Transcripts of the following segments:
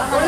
아,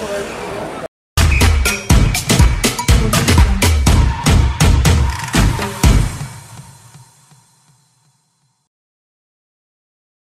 for